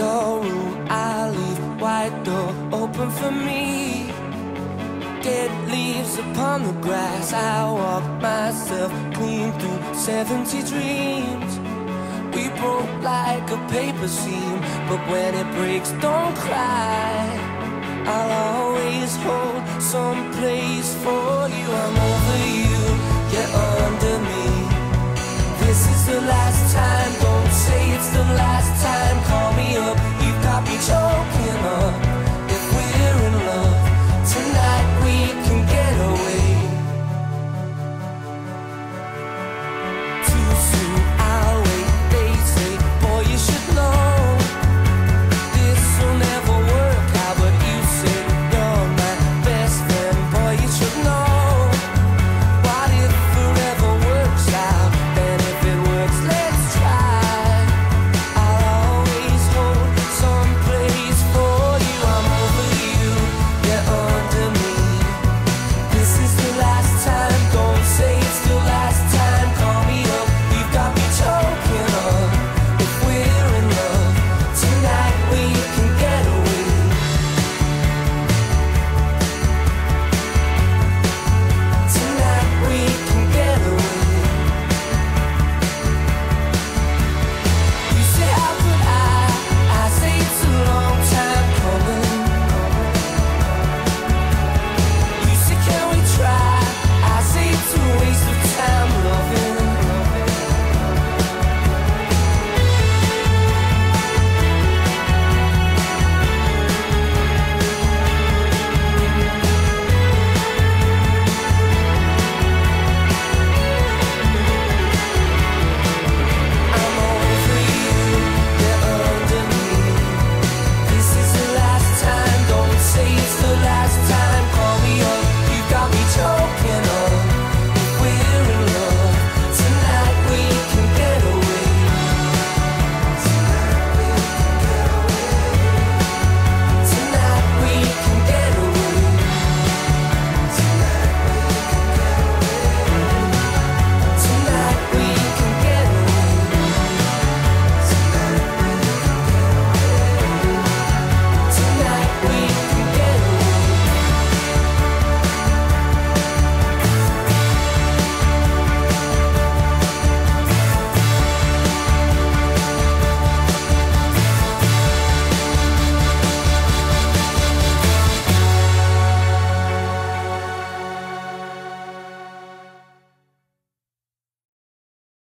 your room. I leave wide door open for me. Dead leaves upon the grass. I walk myself clean through 70 dreams. We broke like a paper seam, but when it breaks, don't cry.